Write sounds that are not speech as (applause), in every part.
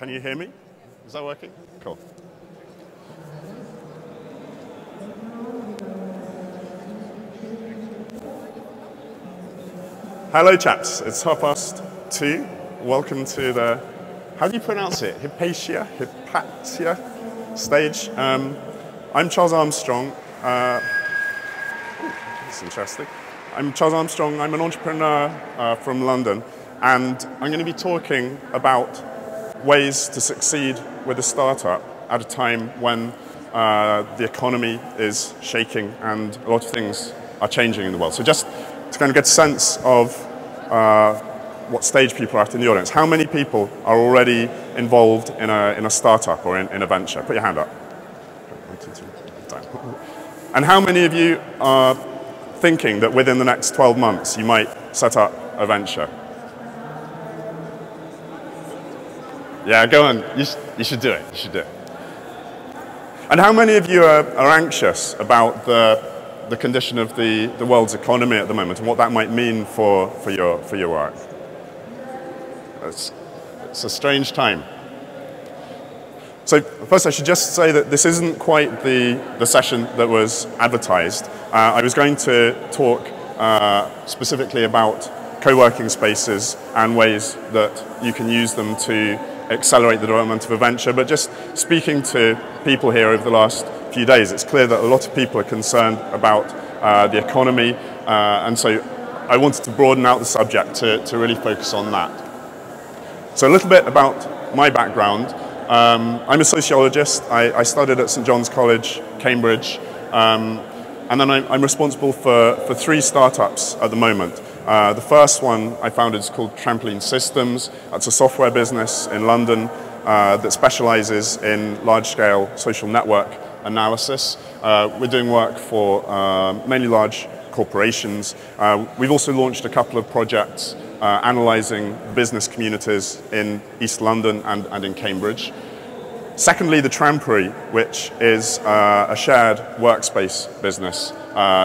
Can you hear me? Is that working? Cool. Hello, chaps. It's half past two. Welcome to the, how do you pronounce it? Hypatia? Hypatia stage. Um, I'm Charles Armstrong. Uh, that's interesting. I'm Charles Armstrong. I'm an entrepreneur uh, from London, and I'm going to be talking about ways to succeed with a startup at a time when uh, the economy is shaking and a lot of things are changing in the world. So just to kind of get a sense of uh, what stage people are at in the audience. How many people are already involved in a, in a startup or in, in a venture? Put your hand up. And how many of you are thinking that within the next 12 months you might set up a venture? Yeah, go on. You, sh you should do it. You should do it. And how many of you are, are anxious about the, the condition of the, the world's economy at the moment and what that might mean for, for, your, for your work? It's, it's a strange time. So first I should just say that this isn't quite the, the session that was advertised. Uh, I was going to talk uh, specifically about co-working spaces and ways that you can use them to accelerate the development of a venture, but just speaking to people here over the last few days, it's clear that a lot of people are concerned about uh, the economy, uh, and so I wanted to broaden out the subject to, to really focus on that. So a little bit about my background. Um, I'm a sociologist. I, I, studied at St John's College, Cambridge, um, and then I'm, I'm responsible for, for three startups at the moment. Uh, the first one I founded is called Trampoline Systems. That's a software business in London uh, that specializes in large-scale social network analysis. Uh, we're doing work for uh, mainly large corporations. Uh, we've also launched a couple of projects uh, analyzing business communities in East London and, and in Cambridge. Secondly, the Trampery, which is a shared workspace business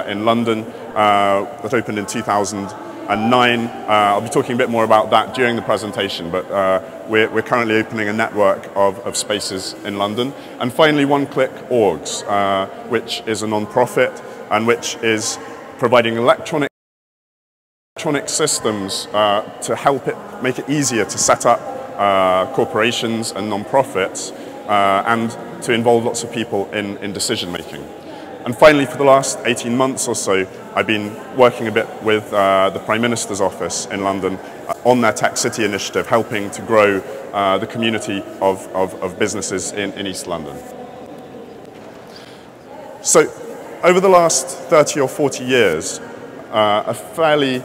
in London that opened in 2000 and nine. Uh, I'll be talking a bit more about that during the presentation, but uh, we're, we're, currently opening a network of, of, spaces in London. And finally, One Click Orgs, uh, which is a non-profit and which is providing electronic electronic systems uh, to help it make it easier to set up uh, corporations and non-profits uh, and to involve lots of people in, in decision making. And finally, for the last 18 months or so, I've been working a bit with uh, the Prime Minister's office in London uh, on their Tech City initiative, helping to grow uh, the community of, of, of businesses in, in, East London. So, over the last 30 or 40 years, uh, a fairly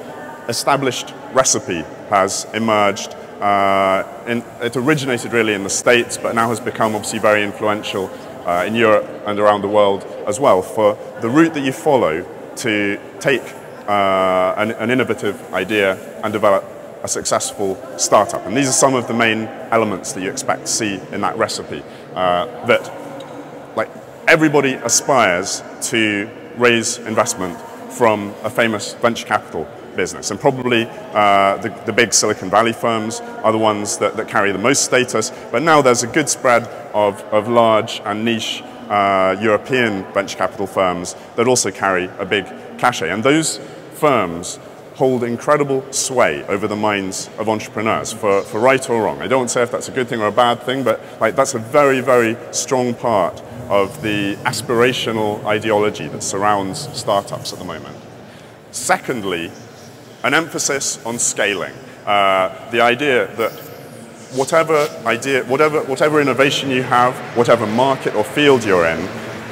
established recipe has emerged. Uh, in, it originated really in the States, but now has become obviously very influential uh, in Europe and around the world as well for the route that you follow to take uh, an, an, innovative idea and develop a successful startup. And these are some of the main elements that you expect to see in that recipe. Uh, that like everybody aspires to raise investment from a famous venture capital business. And probably uh, the, the, big Silicon Valley firms are the ones that, that, carry the most status. But now there's a good spread of, of large and niche uh, European venture capital firms that also carry a big cachet. And those firms hold incredible sway over the minds of entrepreneurs for, for right or wrong. I don't say if that's a good thing or a bad thing, but like, that's a very, very strong part of the aspirational ideology that surrounds startups at the moment. Secondly, an emphasis on scaling. Uh, the idea that whatever idea, whatever, whatever innovation you have, whatever market or field you're in,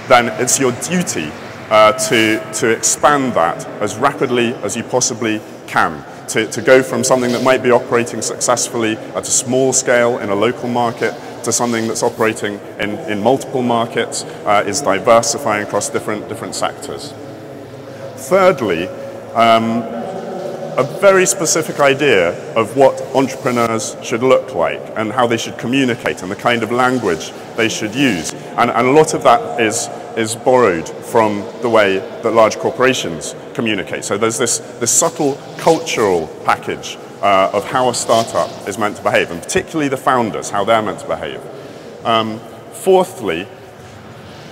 then it's your duty uh, to, to expand that as rapidly as you possibly can. To, to go from something that might be operating successfully at a small scale in a local market to something that's operating in, in multiple markets, uh, is diversifying across different, different sectors. Thirdly, um, a very specific idea of what entrepreneurs should look like and how they should communicate and the kind of language they should use. And, and a lot of that is, is borrowed from the way that large corporations communicate. So there's this, this subtle cultural package uh, of how a startup is meant to behave, and particularly the founders, how they're meant to behave. Um, fourthly,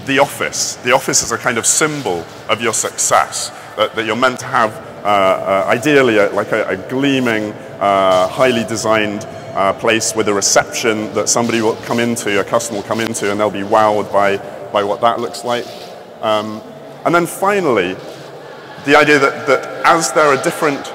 the office. The office is a kind of symbol of your success, that, that you're meant to have ideally a, like a, a gleaming, uh, highly designed uh, place with a reception that somebody will come into, a customer will come into, and they'll be wowed by, by what that looks like. Um, and then finally, the idea that, that as there are different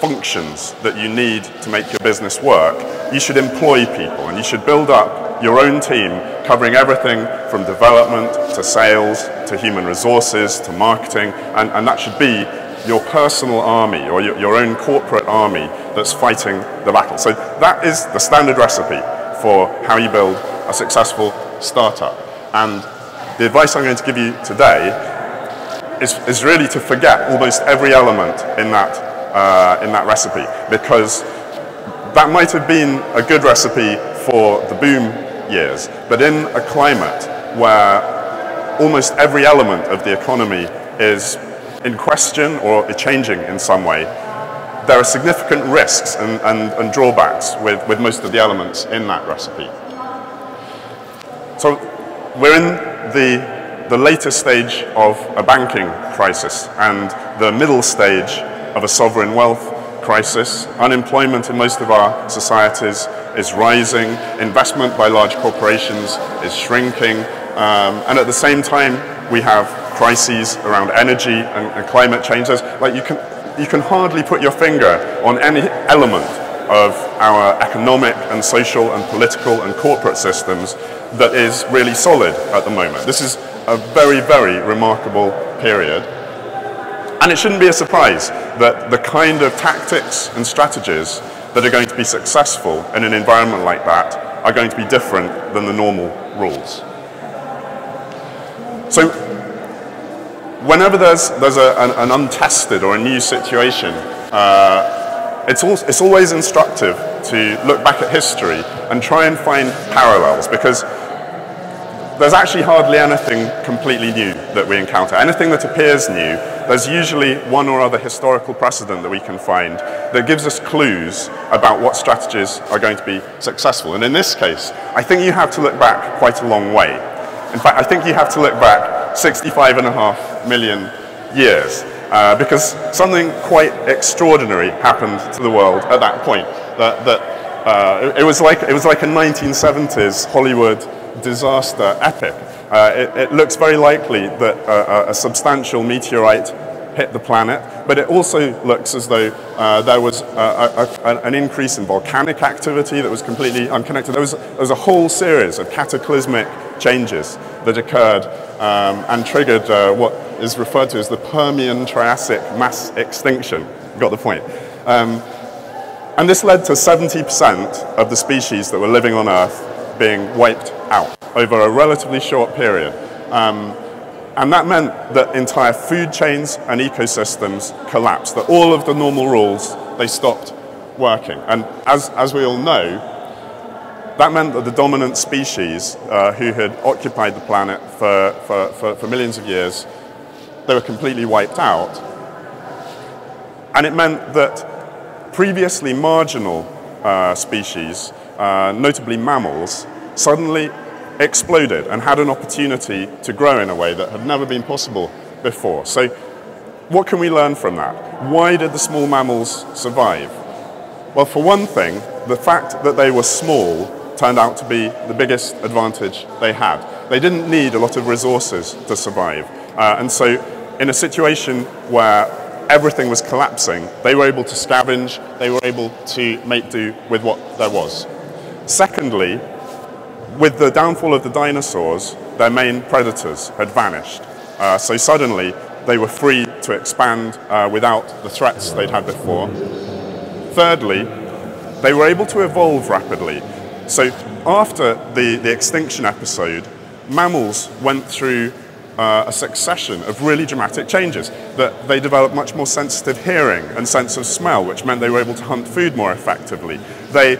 functions that you need to make your business work, you should employ people and you should build up your own team covering everything from development to sales to human resources to marketing, and, and that should be your personal army or your, your own corporate army that's fighting the battle. So that is the standard recipe for how you build a successful startup. And the advice I'm going to give you today is, is really to forget almost every element in that, uh, in that recipe because that might have been a good recipe for the boom years, but in a climate where almost every element of the economy is in question or changing in some way, there are significant risks and, and, and drawbacks with, with most of the elements in that recipe. So we're in the, the later stage of a banking crisis and the middle stage of a sovereign wealth crisis. Unemployment in most of our societies is rising. Investment by large corporations is shrinking. Um, and at the same time, we have crises around energy and, and climate change. Like you can, you can hardly put your finger on any element of our economic and social and political and corporate systems that is really solid at the moment. This is a very, very remarkable period. And it shouldn't be a surprise that the kind of tactics and strategies that are going to be successful in an environment like that are going to be different than the normal rules. So whenever there's, there's a, an, an, untested or a new situation, uh, it's, al it's always instructive to look back at history and try and find parallels because there's actually hardly anything completely new that we encounter. Anything that appears new, there's usually one or other historical precedent that we can find that gives us clues about what strategies are going to be successful. And in this case, I think you have to look back quite a long way. In fact, I think you have to look back 65 and a half million years. Uh, because something quite extraordinary happened to the world at that point. That, that uh, it, it, was like, it was like a 1970s Hollywood disaster epic. Uh, it, it, looks very likely that a, a, substantial meteorite hit the planet, but it also looks as though uh, there was a, a, an increase in volcanic activity that was completely unconnected. There was, there was a whole series of cataclysmic changes that occurred um, and triggered uh, what is referred to as the Permian Triassic mass extinction. Got the point. Um, and this led to 70% of the species that were living on Earth being wiped out over a relatively short period. Um, and that meant that entire food chains and ecosystems collapsed, that all of the normal rules, they stopped working. And as, as we all know, that meant that the dominant species uh, who had occupied the planet for, for, for, for millions of years, they were completely wiped out. And it meant that previously marginal uh, species, uh, notably mammals, suddenly exploded and had an opportunity to grow in a way that had never been possible before. So what can we learn from that? Why did the small mammals survive? Well, for one thing, the fact that they were small turned out to be the biggest advantage they had. They didn't need a lot of resources to survive. Uh, and so in a situation where everything was collapsing, they were able to scavenge, they were able to make do with what there was. Secondly, with the downfall of the dinosaurs, their main predators had vanished. Uh, so suddenly, they were free to expand uh, without the threats they'd had before. Thirdly, they were able to evolve rapidly. So after the, the extinction episode, mammals went through uh, a succession of really dramatic changes. That they developed much more sensitive hearing and sense of smell, which meant they were able to hunt food more effectively. They,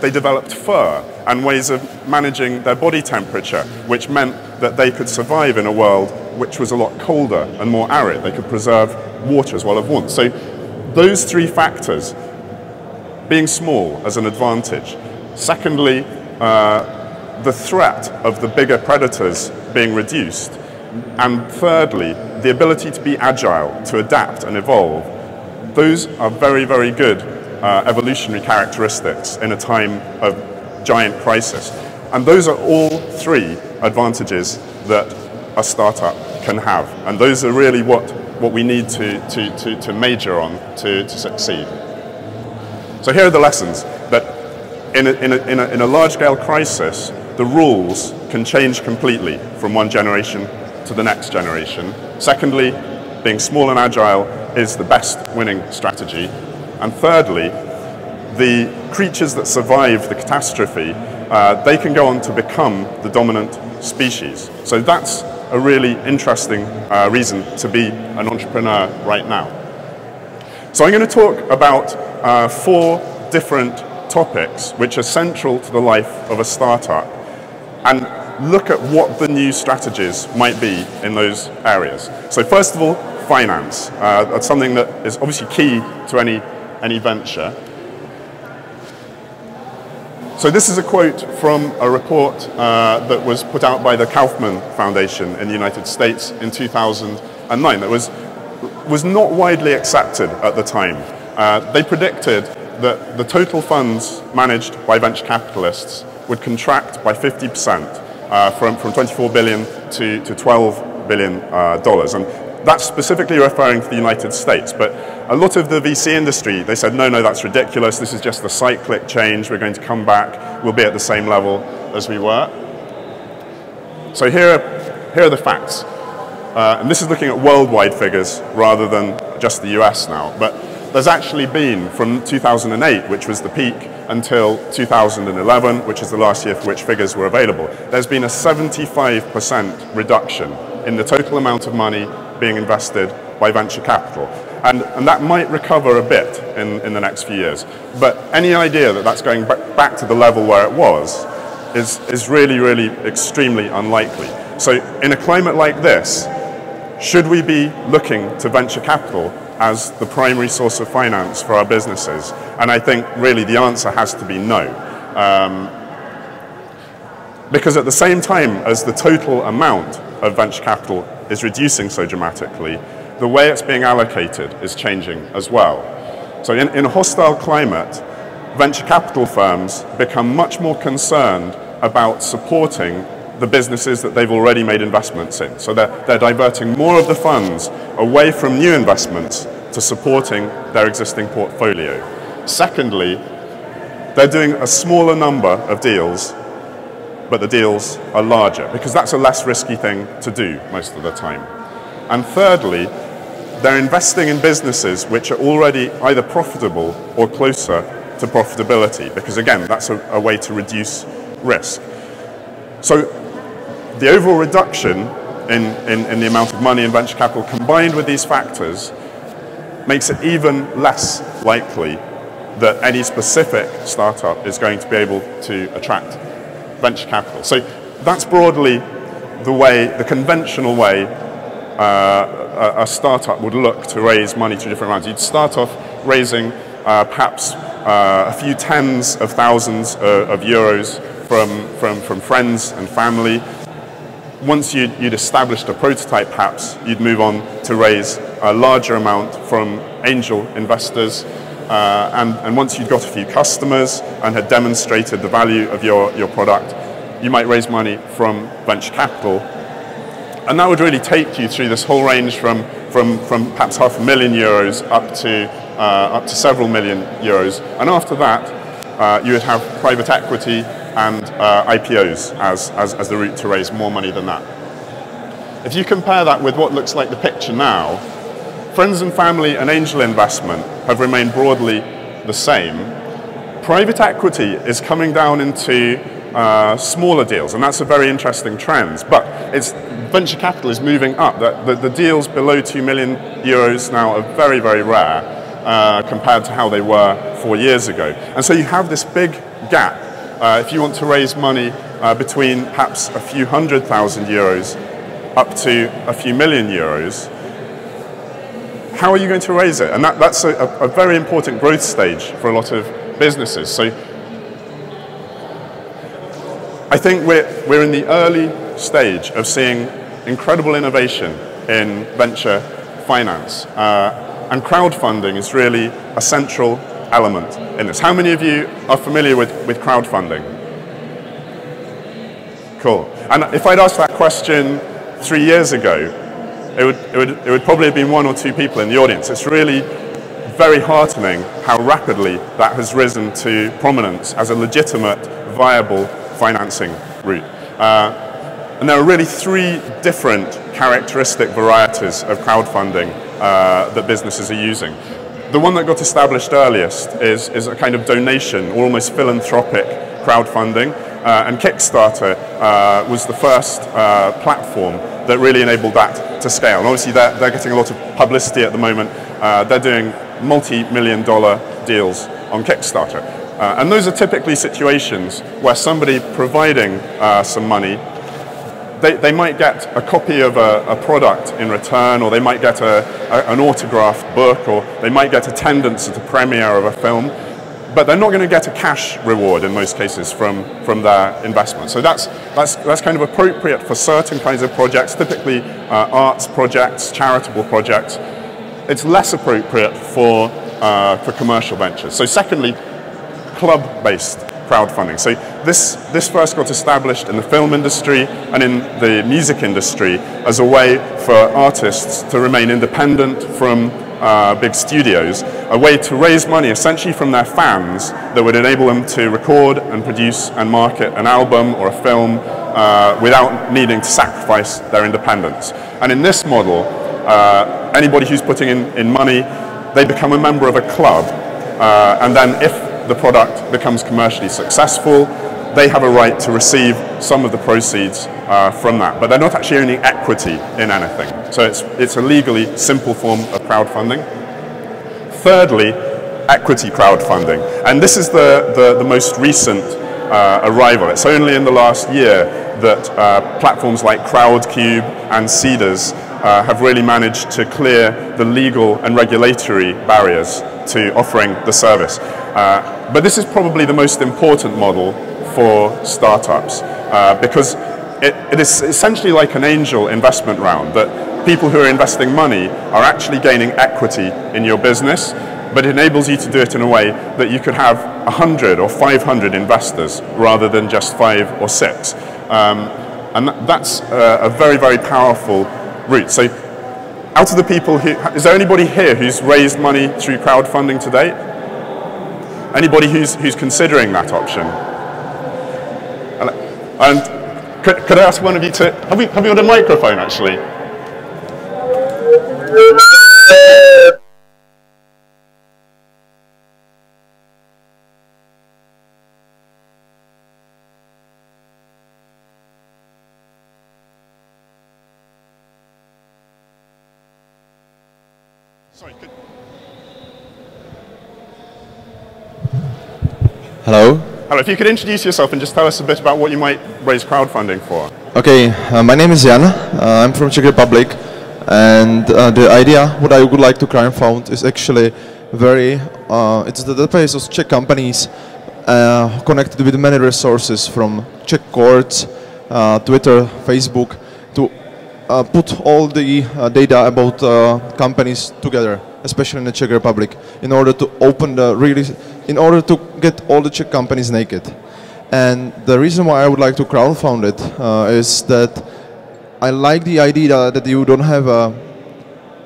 they developed fur and ways of managing their body temperature, which meant that they could survive in a world which was a lot colder and more arid. They could preserve water as well as warmth. So those three factors being small as an advantage. Secondly, uh, the threat of the bigger predators being reduced. And thirdly, the ability to be agile, to adapt and evolve. Those are very, very good uh, evolutionary characteristics in a time of giant crisis. And those are all three advantages that a startup can have. And those are really what, what we need to, to, to, to major on to, to succeed. So here are the lessons that in a, in a, in a, in a large-scale crisis, the rules can change completely from one generation to the next generation. Secondly, being small and agile is the best winning strategy. And thirdly, the creatures that survive the catastrophe, uh, they can go on to become the dominant species. So that's a really interesting uh, reason to be an entrepreneur right now. So I'm going to talk about uh, four different topics which are central to the life of a startup and look at what the new strategies might be in those areas. So first of all, finance. Uh, that's something that is obviously key to any, any venture. So this is a quote from a report uh, that was put out by the Kauffman Foundation in the United States in 2009 that was, was not widely accepted at the time. Uh, they predicted that the total funds managed by venture capitalists would contract by 50% uh, from, from 24 billion to, to 12 billion uh, dollars. And that's specifically referring to the United States. But a lot of the VC industry, they said, no, no, that's ridiculous. This is just a cyclic change. We're going to come back. We'll be at the same level as we were. So here are, here are the facts. Uh, and this is looking at worldwide figures rather than just the US now. But there's actually been from 2008, which was the peak, until 2011, which is the last year for which figures were available, there's been a 75% reduction in the total amount of money being invested by venture capital. And, and that might recover a bit in, in the next few years. But any idea that that's going back to the level where it was is, is really, really extremely unlikely. So in a climate like this, should we be looking to venture capital as the primary source of finance for our businesses? And I think really the answer has to be no. Um, because at the same time as the total amount of venture capital is reducing so dramatically, the way it's being allocated is changing as well. So in, in a hostile climate, venture capital firms become much more concerned about supporting the businesses that they've already made investments in. So they're, they're diverting more of the funds away from new investments to supporting their existing portfolio. Secondly, they're doing a smaller number of deals, but the deals are larger because that's a less risky thing to do most of the time. And thirdly, they're investing in businesses which are already either profitable or closer to profitability because again, that's a, a way to reduce risk. So the overall reduction in, in, in, the amount of money in venture capital combined with these factors makes it even less likely that any specific startup is going to be able to attract venture capital. So that's broadly the way, the conventional way uh, a, startup would look to raise money through different rounds. You'd start off raising uh, perhaps uh, a few tens of thousands uh, of euros from, from, from friends and family once you'd, you'd, established a prototype, perhaps you'd move on to raise a larger amount from angel investors. Uh, and, and, once you'd got a few customers and had demonstrated the value of your, your product, you might raise money from venture capital. And that would really take you through this whole range from, from, from perhaps half a million euros up to, uh, up to several million euros. And after that, uh, you would have private equity and uh, IPOs as, as, as the route to raise more money than that. If you compare that with what looks like the picture now, friends and family and angel investment have remained broadly the same. Private equity is coming down into uh, smaller deals, and that's a very interesting trend. But it's, venture capital is moving up. The, the, the deals below 2 million euros now are very, very rare uh, compared to how they were four years ago. And so you have this big gap uh, if you want to raise money uh, between perhaps a few hundred thousand euros up to a few million euros, how are you going to raise it? And that, that's a, a, very important growth stage for a lot of businesses. So I think we're, we're in the early stage of seeing incredible innovation in venture finance. Uh, and crowdfunding is really a central element in this. How many of you are familiar with, with crowdfunding? Cool. And if I'd asked that question three years ago, it would, it, would, it would probably have been one or two people in the audience. It's really very heartening how rapidly that has risen to prominence as a legitimate, viable financing route. Uh, and there are really three different characteristic varieties of crowdfunding uh, that businesses are using. The one that got established earliest is, is a kind of donation, or almost philanthropic crowdfunding. Uh, and Kickstarter uh, was the first uh, platform that really enabled that to scale. And obviously, they're, they're getting a lot of publicity at the moment. They're doing multi million dollar deals on Kickstarter. Uh, and those are typically situations where somebody providing uh, some money they, they might get a copy of a, a product in return, or they might get a, a, an autographed book, or they might get attendance at a premiere of a film, but they're not going to get a cash reward in most cases from, from their investment. So that's, that's, that's kind of appropriate for certain kinds of projects, typically uh, arts projects, charitable projects. It's less appropriate for, uh, for commercial ventures. So secondly, club-based crowdfunding. So this, this first got established in the film industry and in the music industry as a way for artists to remain independent from uh, big studios, a way to raise money essentially from their fans that would enable them to record and produce and market an album or a film uh, without needing to sacrifice their independence. And in this model, uh, anybody who's putting in, in money, they become a member of a club. Uh, and then if the product becomes commercially successful, they have a right to receive some of the proceeds uh, from that. But they're not actually owning equity in anything. So it's, it's a legally simple form of crowdfunding. Thirdly, equity crowdfunding. And this is the, the, the most recent uh, arrival. It's only in the last year that uh, platforms like Crowdcube and Seedrs uh, have really managed to clear the legal and regulatory barriers to offering the service. Uh, but this is probably the most important model for startups uh, because it, it is essentially like an angel investment round that people who are investing money are actually gaining equity in your business, but it enables you to do it in a way that you could have 100 or 500 investors rather than just five or six. Um, and that's a, very, very powerful route. So out of the people who, is there anybody here who's raised money through crowdfunding to date? Anybody who's, who's considering that option? And, could, could I ask one of you to, have we, have we got a microphone actually? Sorry. Hello. If you could introduce yourself and just tell us a bit about what you might raise crowdfunding for. Okay, uh, my name is Jan. Uh, I'm from Czech Republic, and uh, the idea what I would like to crowdfund is actually very. Uh, it's the database of Czech companies uh, connected with many resources from Czech courts, uh, Twitter, Facebook, to put all the data about companies together, especially in the Czech Republic, in order to open the really, in order to get all the Czech companies naked. And the reason why I would like to crowdfund it uh, is that I like the idea that, you don't have uh,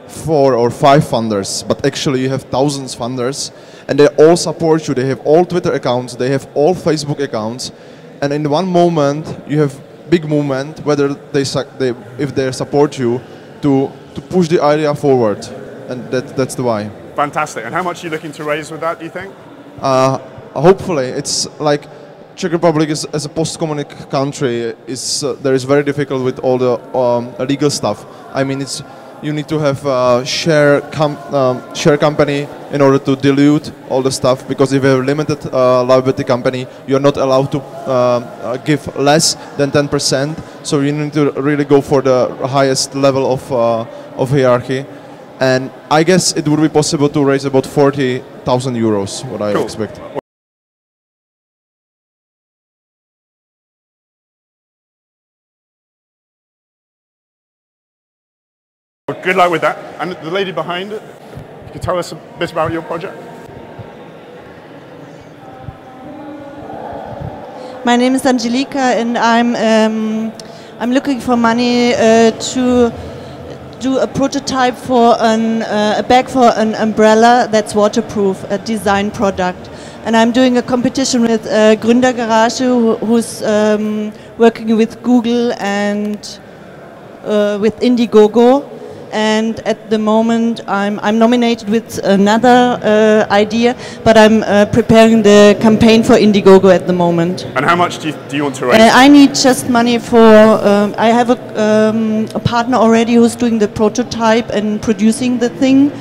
four or five funders, but actually you have thousands funders, and they all support you. They have all Twitter accounts, they have all Facebook accounts, and in one moment you have big movement, whether they, they if they support you, to, to push the idea forward, and that, that's the why. Fantastic. And how much are you looking to raise with that, do you think? Uh, hopefully, it's like Czech Republic is, as a post-communist country is uh, there is very difficult with all the um, legal stuff. I mean, it's you need to have a share com um, share company in order to dilute all the stuff because if you have a limited uh, liability company, you're not allowed to uh, give less than 10%. So you need to really go for the highest level of uh, of hierarchy. And I guess it would be possible to raise about 40,000 euros, what I cool. expect. Well, good luck with that. And the lady behind it, you tell us a bit about your project? My name is Angelika, and I'm um, I'm looking for money uh, to do a prototype for an, uh, a bag for an umbrella that's waterproof, a design product. And I'm doing a competition with uh, Gründergarage, who, who's um, working with Google and uh, with Indiegogo and at the moment I'm, I'm nominated with another uh, idea, but I'm uh, preparing the campaign for Indiegogo at the moment. And how much do you, do you want to raise? Uh, I need just money for, um, I have a, um, a, partner already who's doing the prototype and producing the thing,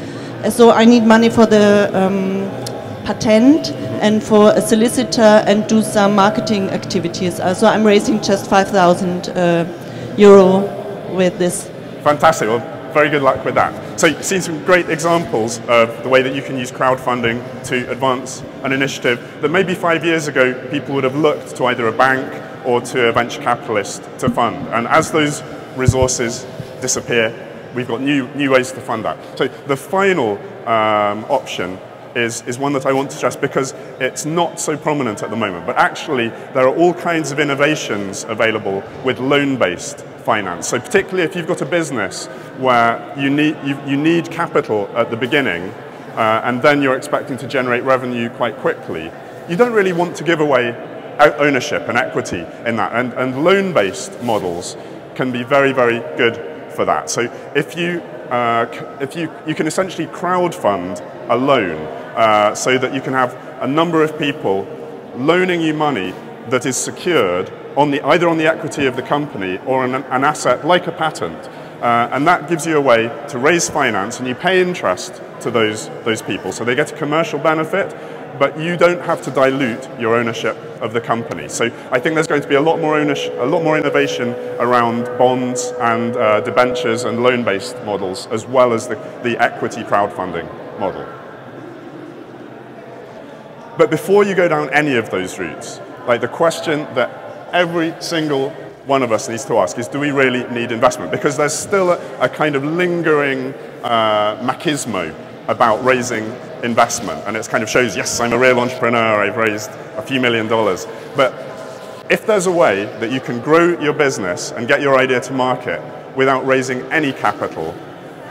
so I need money for the um, patent and for a solicitor and do some marketing activities. Uh, so I'm raising just 5,000 uh, euro with this. Fantastic. Well, very good luck with that. So you've seen some great examples of the way that you can use crowdfunding to advance an initiative that maybe five years ago people would have looked to either a bank or to a venture capitalist to fund. And as those resources disappear, we've got new, new ways to fund that. So the final um, option is, is one that I want to stress because it's not so prominent at the moment. But actually, there are all kinds of innovations available with loan-based finance. So particularly if you've got a business where you need, you, you need capital at the beginning uh, and then you're expecting to generate revenue quite quickly, you don't really want to give away ownership and equity in that. And, and loan-based models can be very, very good for that. So if you, uh, if you, you can essentially crowd fund a loan uh, so that you can have a number of people loaning you money that is secured on the, either on the equity of the company or an, an asset like a patent. Uh, and that gives you a way to raise finance and you pay interest to those, those people. So they get a commercial benefit, but you don't have to dilute your ownership of the company. So I think there's going to be a lot more, ownership, a lot more innovation around bonds and uh, debentures and loan-based models, as well as the, the equity crowdfunding model. But before you go down any of those routes, like the question that every single one of us needs to ask is do we really need investment? Because there's still a, a kind of lingering uh, machismo about raising investment. And it kind of shows, yes, I'm a real entrepreneur, I've raised a few million dollars. But if there's a way that you can grow your business and get your idea to market without raising any capital,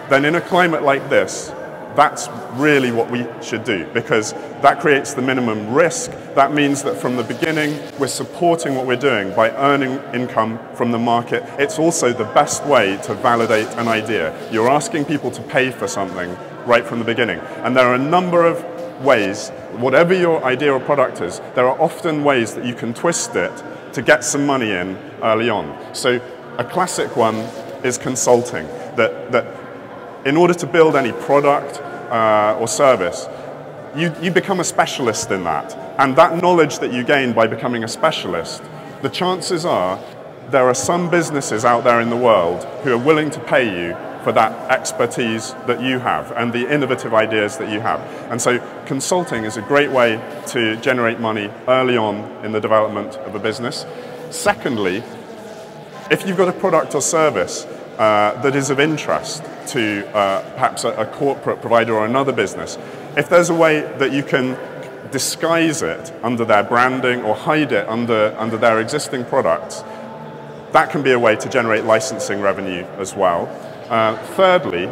then in a climate like this, that's really what we should do because that creates the minimum risk. That means that from the beginning, we're supporting what we're doing by earning income from the market. It's also the best way to validate an idea. You're asking people to pay for something right from the beginning. And there are a number of ways, whatever your idea or product is, there are often ways that you can twist it to get some money in early on. So a classic one is consulting, that, that in order to build any product uh, or service, you, you become a specialist in that. And that knowledge that you gain by becoming a specialist, the chances are there are some businesses out there in the world who are willing to pay you for that expertise that you have and the innovative ideas that you have. And so consulting is a great way to generate money early on in the development of a business. Secondly, if you've got a product or service uh, that is of interest to uh, perhaps a, a, corporate provider or another business, if there's a way that you can disguise it under their branding or hide it under, under their existing products, that can be a way to generate licensing revenue as well. Uh, thirdly,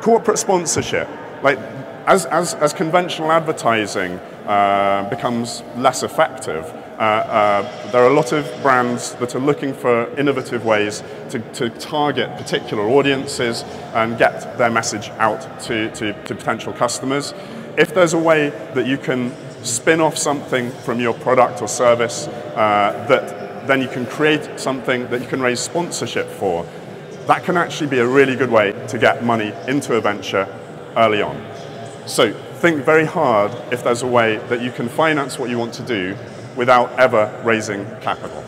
corporate sponsorship. Like, as, as, as conventional advertising uh, becomes less effective, uh, uh, there are a lot of brands that are looking for innovative ways to, to target particular audiences and get their message out to, to, to potential customers. If there's a way that you can spin off something from your product or service uh, that then you can create something that you can raise sponsorship for, that can actually be a really good way to get money into a venture early on. So think very hard if there's a way that you can finance what you want to do without ever raising capital.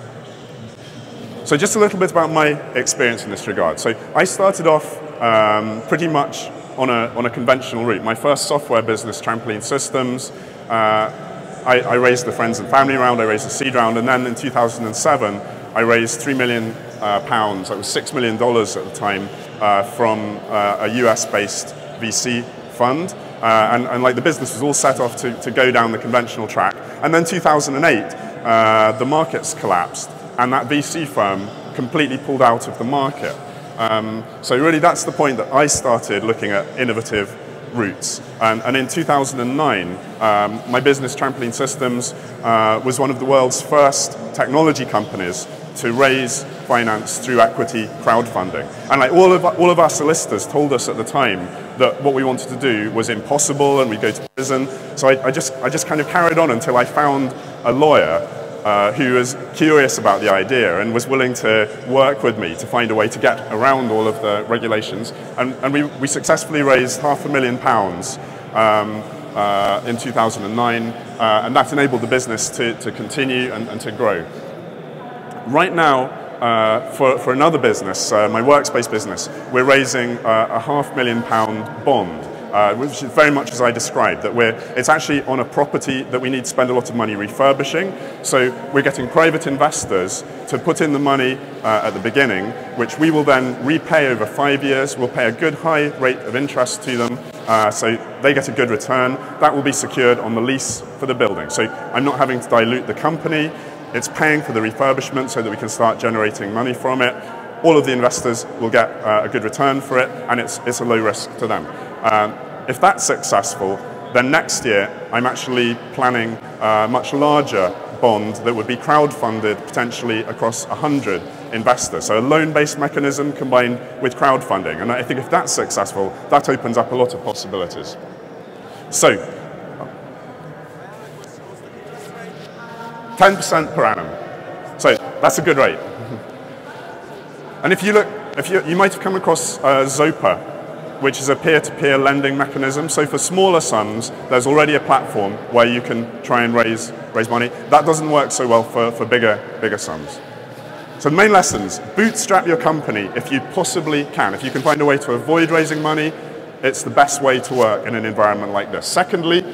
So just a little bit about my experience in this regard. So I started off um, pretty much on a, on a conventional route. My first software business, Trampoline Systems, uh, I, I, raised the friends and family round, I raised the seed round, and then in 2007, I raised three million uh, pounds, that was six million dollars at the time, uh, from uh, a US-based VC fund. Uh, and, and, like the business was all set off to, to go down the conventional track. And then 2008, uh, the markets collapsed, and that VC firm completely pulled out of the market. Um, so really that's the point that I started looking at innovative routes. And, and in 2009, um, my business, Trampoline Systems, uh, was one of the world's first technology companies to raise finance through equity crowdfunding. And like all of, all of our solicitors told us at the time that what we wanted to do was impossible and we'd go to prison. So I, I just, I just kind of carried on until I found a lawyer uh, who was curious about the idea and was willing to work with me to find a way to get around all of the regulations. And, and we, we successfully raised half a million pounds um, uh, in 2009, uh, and that enabled the business to, to continue and, and to grow. Right now, uh, for, for another business, uh, my workspace business, we're raising uh, a half million pound bond uh, which is very much as I described, that we're, it's actually on a property that we need to spend a lot of money refurbishing. So we're getting private investors to put in the money at the beginning, which we will then repay over five years. We'll pay a good high rate of interest to them, uh, so they get a good return. That will be secured on the lease for the building. So I'm not having to dilute the company. It's paying for the refurbishment so that we can start generating money from it all of the investors will get uh, a good return for it, and it's, it's a low risk to them. Um, if that's successful, then next year I'm actually planning a much larger bond that would be crowdfunded potentially across 100 investors. So a loan-based mechanism combined with crowdfunding. And I think if that's successful, that opens up a lot of possibilities. So, 10% per annum. So that's a good rate. (laughs) and if you look, if you, you might have come across uh, Zopa which is a peer-to-peer lending mechanism. So for smaller sums, there's already a platform where you can try and raise, raise money. That doesn't work so well for, for bigger, bigger sums. So the main lessons, bootstrap your company if you possibly can. If you can find a way to avoid raising money, it's the best way to work in an environment like this. Secondly,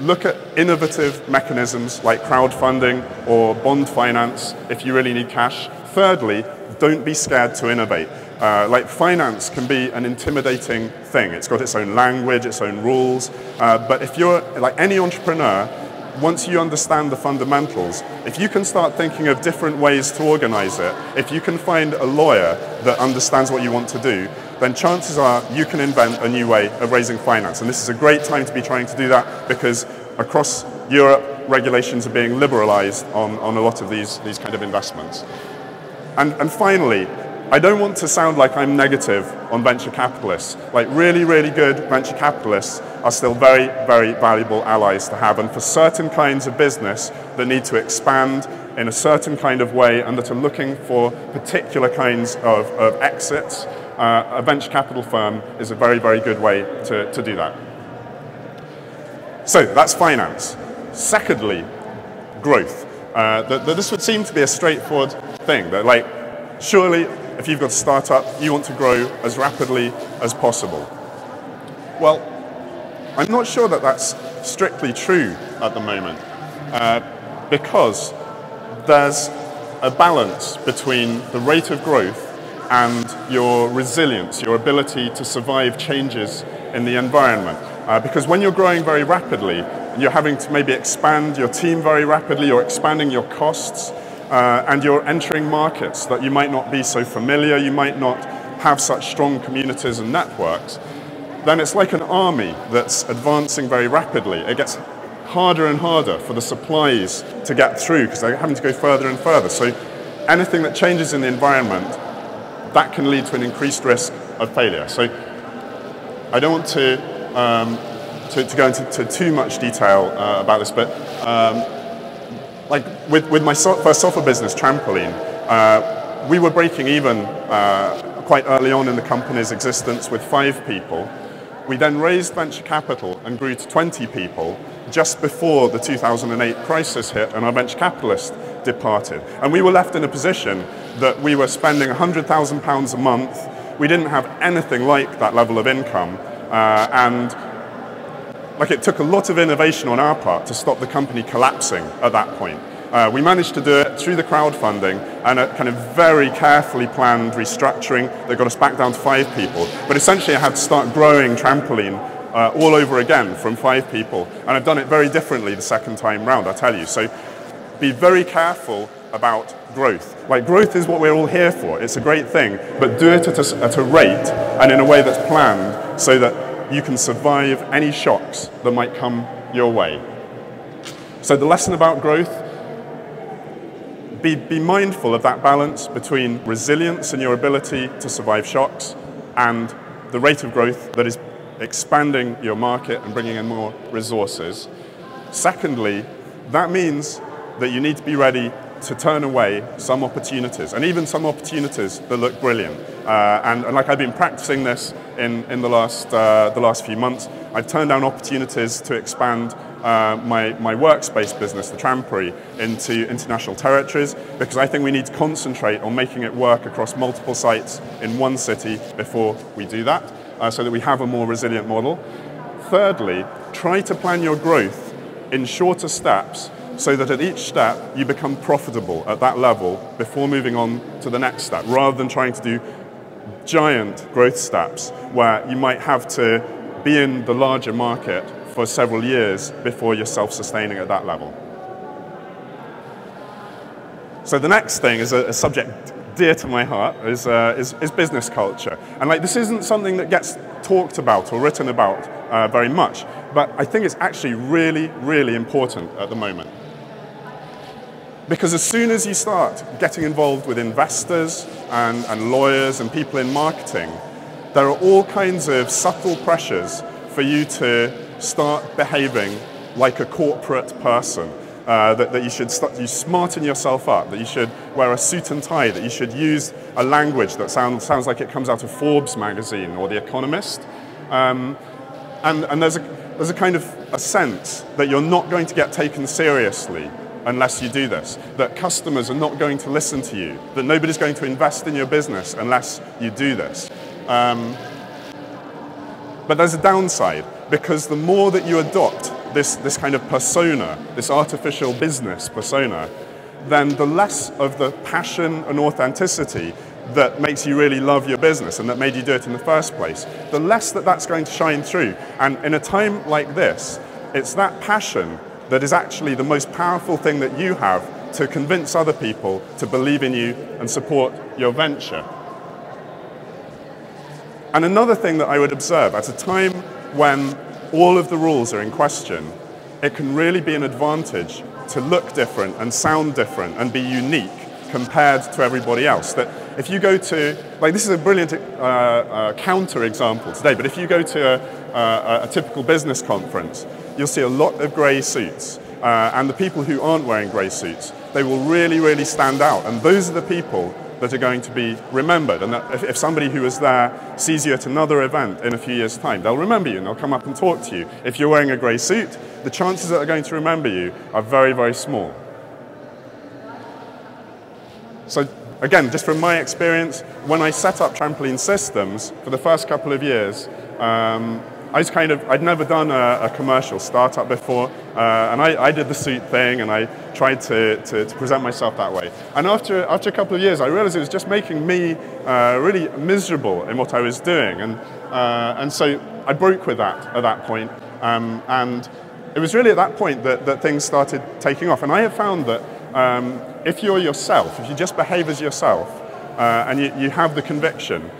look at innovative mechanisms like crowdfunding or bond finance if you really need cash. Thirdly, don't be scared to innovate. Uh, like finance can be an intimidating thing. It's got its own language, its own rules. Uh, but if you're like any entrepreneur, once you understand the fundamentals, if you can start thinking of different ways to organize it, if you can find a lawyer that understands what you want to do, then chances are you can invent a new way of raising finance. And this is a great time to be trying to do that because across Europe, regulations are being liberalized on, on a lot of these, these kind of investments. And, and finally, I don't want to sound like I'm negative on venture capitalists. Like really, really good venture capitalists are still very, very valuable allies to have. And for certain kinds of business that need to expand in a certain kind of way and that are looking for particular kinds of, of exits, uh, a venture capital firm is a very, very good way to, to do that. So that's finance. Secondly, growth. Uh, this would seem to be a straightforward thing. That like, surely if you've got a startup, you want to grow as rapidly as possible. Well, I'm not sure that that's strictly true at the moment uh, because there's a balance between the rate of growth and your resilience, your ability to survive changes in the environment. Uh, because when you're growing very rapidly, you're having to maybe expand your team very rapidly, you're expanding your costs, uh, and you're entering markets that you might not be so familiar, you might not have such strong communities and networks, then it's like an army that's advancing very rapidly. It gets harder and harder for the supplies to get through because they're having to go further and further. So anything that changes in the environment, that can lead to an increased risk of failure. So I don't want to, um, to, to, go into too much detail uh, about this, but um, like with, with my so first software business, Trampoline, uh, we were breaking even uh, quite early on in the company's existence with five people. We then raised venture capital and grew to 20 people just before the 2008 crisis hit and our venture capitalist departed. And we were left in a position that we were spending £100,000 a month. We didn't have anything like that level of income. Uh, and like it took a lot of innovation on our part to stop the company collapsing at that point. Uh, we managed to do it through the crowdfunding and a kind of very carefully planned restructuring that got us back down to five people. But essentially, I had to start growing trampoline uh, all over again from five people. And I've done it very differently the second time round, I tell you. So be very careful about growth. Like growth is what we're all here for. It's a great thing, but do it at a, at a rate and in a way that's planned so that you can survive any shocks that might come your way. So the lesson about growth, be, be mindful of that balance between resilience and your ability to survive shocks and the rate of growth that is expanding your market and bringing in more resources. Secondly, that means that you need to be ready to turn away some opportunities, and even some opportunities that look brilliant. Uh, and, and, like I've been practicing this in, in the, last, uh, the last few months, I've turned down opportunities to expand uh, my, my workspace business, the Trampery, into international territories because I think we need to concentrate on making it work across multiple sites in one city before we do that uh, so that we have a more resilient model. Thirdly, try to plan your growth in shorter steps so that at each step you become profitable at that level before moving on to the next step, rather than trying to do giant growth steps where you might have to be in the larger market for several years before you're self-sustaining at that level. So the next thing is a, a subject dear to my heart is, uh, is, is, business culture. And like this isn't something that gets talked about or written about uh, very much, but I think it's actually really, really important at the moment. Because as soon as you start getting involved with investors and, and lawyers and people in marketing, there are all kinds of subtle pressures for you to start behaving like a corporate person. Uh, that, that you should start, you smarten yourself up, that you should wear a suit and tie, that you should use a language that sounds, sounds like it comes out of Forbes magazine or The Economist. Um, and, and there's, a, there's a kind of a sense that you're not going to get taken seriously unless you do this, that customers are not going to listen to you, that nobody's going to invest in your business unless you do this. Um, but there's a downside because the more that you adopt this, this kind of persona, this artificial business persona, then the less of the passion and authenticity that makes you really love your business and that made you do it in the first place, the less that that's going to shine through. And in a time like this, it's that passion that is actually the most powerful thing that you have to convince other people to believe in you and support your venture. And another thing that I would observe at a time when all of the rules are in question, it can really be an advantage to look different and sound different and be unique compared to everybody else. That if you go to, like this is a brilliant uh, uh, counter example today, but if you go to a, a, a typical business conference, you'll see a lot of grey suits. Uh, and the people who aren't wearing grey suits, they will really, really stand out. And those are the people that are going to be remembered. And if, if, somebody who was there sees you at another event in a few years' time, they'll remember you and they'll come up and talk to you. If you're wearing a grey suit, the chances that they're going to remember you are very, very small. So again, just from my experience, when I set up trampoline systems for the first couple of years, um, I was kind of, I'd never done a, a commercial startup before, uh, and I, I, did the suit thing, and I tried to, to, to, present myself that way. And after, after a couple of years, I realized it was just making me uh, really miserable in what I was doing. And, uh, and so I broke with that at that point. Um, and it was really at that point that, that things started taking off. And I have found that um, if you're yourself, if you just behave as yourself, uh, and you, you have the conviction,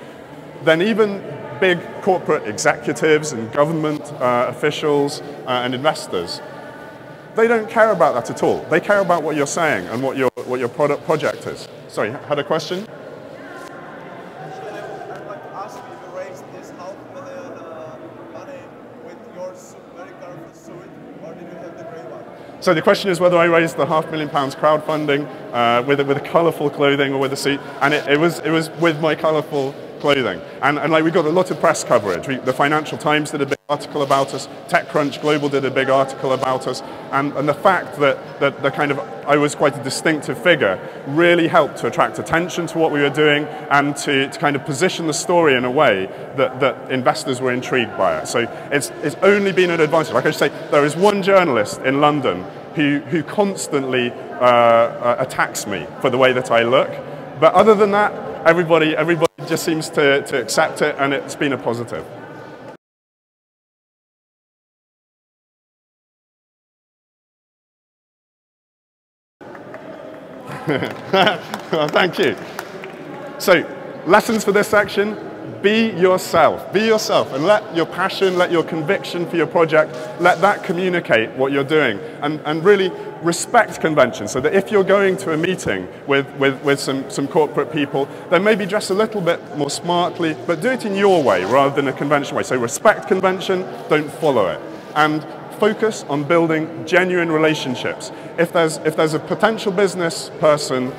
then even big corporate executives and government uh, officials uh, and investors, they don't care about that at all. They care about what you're saying and what your, what your product project is. Sorry, had a question? So the question is whether I raised the half million pounds crowdfunding uh, with, with a colourful clothing or with a suit, and it, it, was, it was with my colourful clothing. And, and like we got a lot of press coverage. We, the Financial Times did a big article about us. TechCrunch Global did a big article about us. And, and the fact that, that the kind of I was quite a distinctive figure really helped to attract attention to what we were doing and to, to kind of position the story in a way that, that investors were intrigued by it. So it's, it's only been an advantage. Like I say, there is one journalist in London who, who constantly uh, uh, attacks me for the way that I look. But other than that, everybody, everybody just seems to, to accept it, and it's been a positive. (laughs) well, thank you. So, lessons for this section be yourself. Be yourself and let your passion, let your conviction for your project, let that communicate what you're doing. And, and really respect convention so that if you're going to a meeting with, with, with some, some corporate people, then maybe dress a little bit more smartly, but do it in your way rather than a convention way. So respect convention, don't follow it. And focus on building genuine relationships. If there's, if there's a potential business person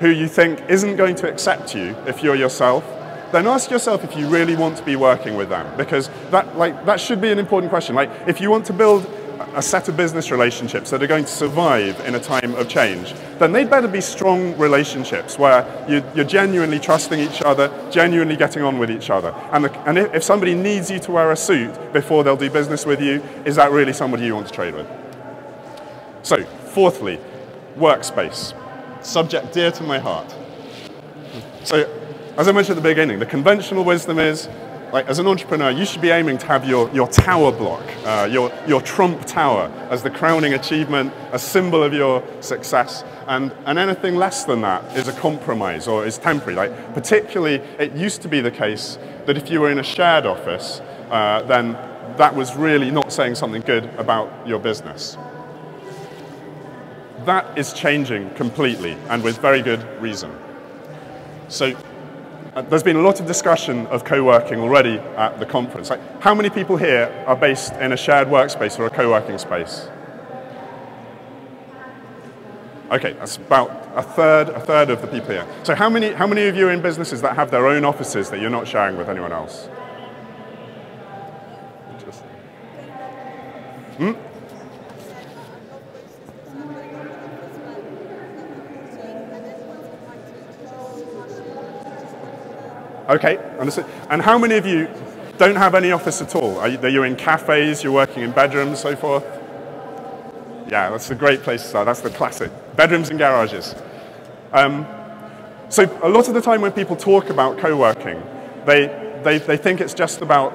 who you think isn't going to accept you if you're yourself, then ask yourself if you really want to be working with them because that, like, that should be an important question. Like, if you want to build a set of business relationships that are going to survive in a time of change, then they'd better be strong relationships where you, are genuinely trusting each other, genuinely getting on with each other. And, the, and if, if somebody needs you to wear a suit before they'll do business with you, is that really somebody you want to trade with? So, fourthly, workspace. Subject dear to my heart. So, as I mentioned at the beginning, the conventional wisdom is, like, as an entrepreneur, you should be aiming to have your, your tower block, uh, your, your trump tower as the crowning achievement, a symbol of your success. And, and anything less than that is a compromise or is temporary. Like, particularly, it used to be the case that if you were in a shared office, uh, then that was really not saying something good about your business. That is changing completely and with very good reason. So there's been a lot of discussion of co-working already at the conference. Like, how many people here are based in a shared workspace or a co-working space? Okay, that's about a third, a third of the people here. So how many, how many of you are in businesses that have their own offices that you're not sharing with anyone else? Hmm? Okay, understood. And how many of you don't have any office at all? Are you, are you in cafes, you're working in bedrooms, so forth? Yeah, that's a great place to start. That's the classic. Bedrooms and garages. Um, so a lot of the time when people talk about co-working, they, they, they think it's just about